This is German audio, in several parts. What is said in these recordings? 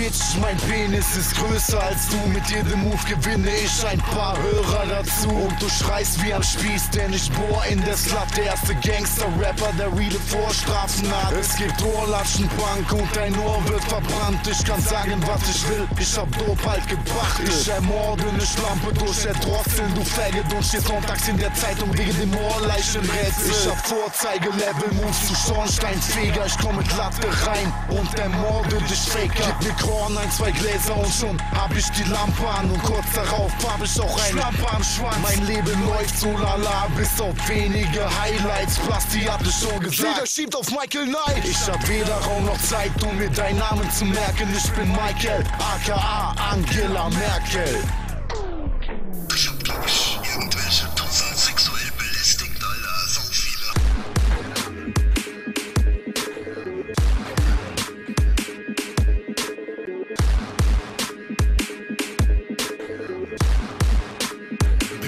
Bitch, mein Penis ist größer als du. Mit jedem Move gewinne ich ein paar Hörer dazu. Und du schreist wie am Spieß, denn ich bohr in der Slut. Der erste Gangster-Rapper, der reale Vorstrafen hat. Es gibt Ohrlatschen, Punk und dein Ohr wird verbrannt. Ich kann sagen, was ich will. Ich hab Dope halt gebracht. Ich ermorde ne Schlampe durch Erdrosseln, du Faggot. Und stehst sonntags in der Zeitung wegen dem Ohrleichenrätsel. Ich hab Vorzeige-Level-Moves zu Schornsteinfeger. Ich komm mit Latte rein und ermorde dich Faker. Gib mir Korn, ein, zwei Gläser und schon hab ich die Lampe an. Und kurz darauf hab ich auch ein Lampe am Schwanz. Mein Leben läuft so lala, bis auf wenige Highlights. Plasti hatte schon gesagt. Jeder schiebt auf Michael Knight. Ich hab weder Raum noch Zeit, um mir deinen Namen zu merken. Ich bin Michael, aka Angela Merkel.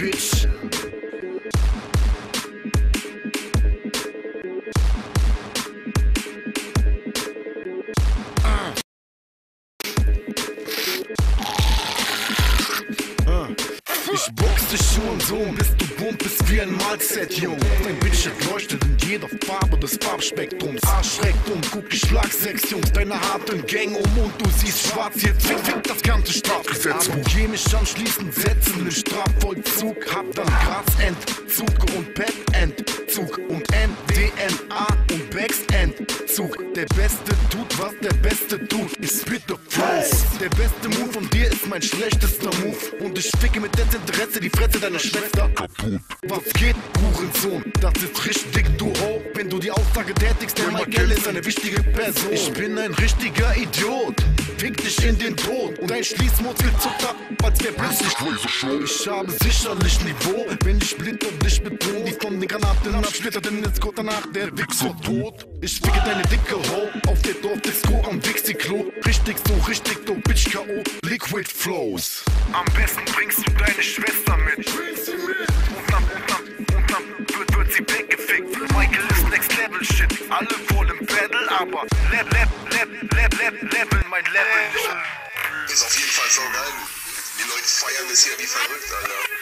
Bitch. Ich box dich schon so, bis du bumm bist wie ein Malset, Jung. Dein Bildschirm leuchtet in jeder Farbe des Farbspektrums. Arsch schreckt um, guck, ich schlag sechs Jungs, deine harten Gang um und du siehst schwarz. Jetzt fick, fick das ganze Strafgesetzbuch. Geh mich anschließend setzen im Strafvollzug. Hab dann Grasentzug und Pep-Entzug und MDMA und Backsentzug. Der Beste tut, was der Beste tut. Ich spitte Flows. Der beste Move von mein schlechtester Move. Und ich ficke mit Desinteresse die Fresse deiner Schwester kaputt. Was geht, Hurensohn? Das ist richtig, du Ho. Wenn du die Aussage tätigst, der Michael ist eine wichtige Person. Ich bin ein richtiger Idiot. Fick dich in den Tod. Und dein Schließmuskel zuckt ab, als wär plötzlich Ich habe sicherlich Niveau, wenn ich Splitter dich betone. Die von den Granaten absplittert, denn jetzt kurz danach der Wichser tot. Ich ficke deine dicke Ho auf der Dorfdisco am Wixi-Klo. Richtig so, richtig du Bitch K.O. Liquid Flows. Am besten bringst du deine Schwester mit. Und dann, und dann, mein Level. Ist auf jeden Fall so geil. Die Leute feiern es hier wie verrückt, Alter.